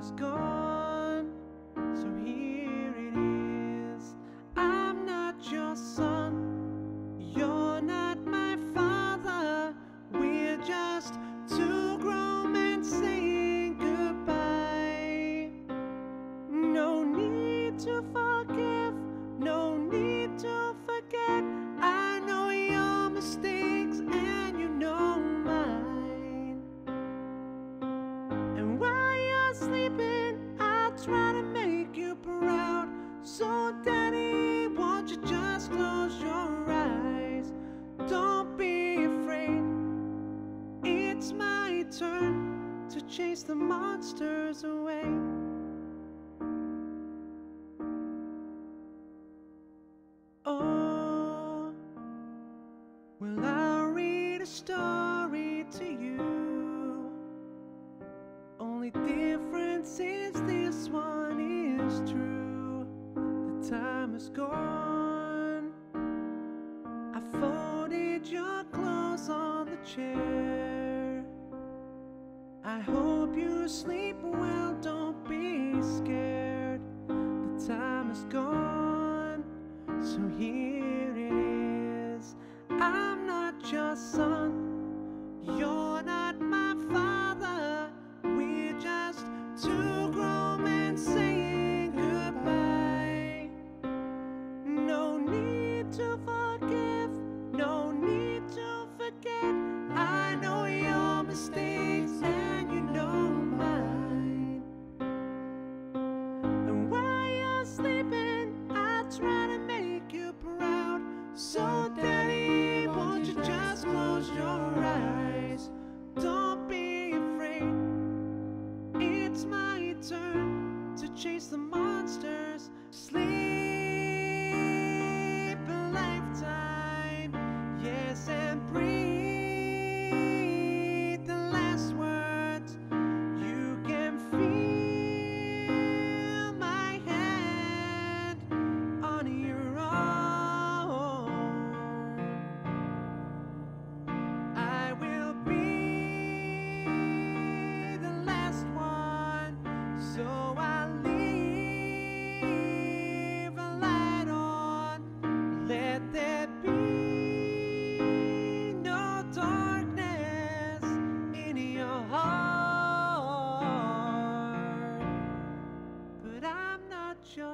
is gone. Try to make you proud. So, Daddy, won't you just close your eyes? Don't be afraid. It's my turn to chase the monsters away. Oh, well, I'll read a story to you. Only gone. I folded your clothes on the chair. I hope you sleep well, don't be scared. The time is gone, so here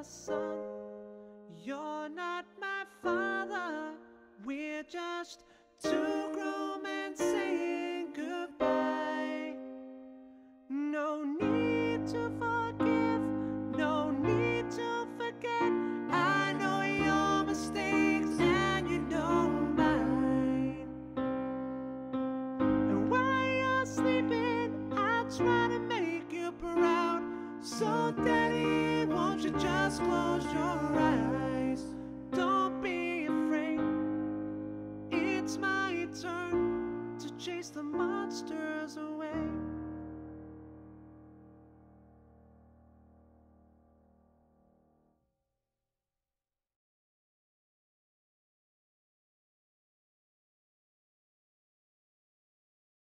son, you're not my father. We're just two grown men saying goodbye. No need to forgive, no need to forget. I know your mistakes and you know mine. And while you're sleeping, I'll try to make you proud. So, Daddy, close your eyes? Don't be afraid. It's my turn to chase the monsters away.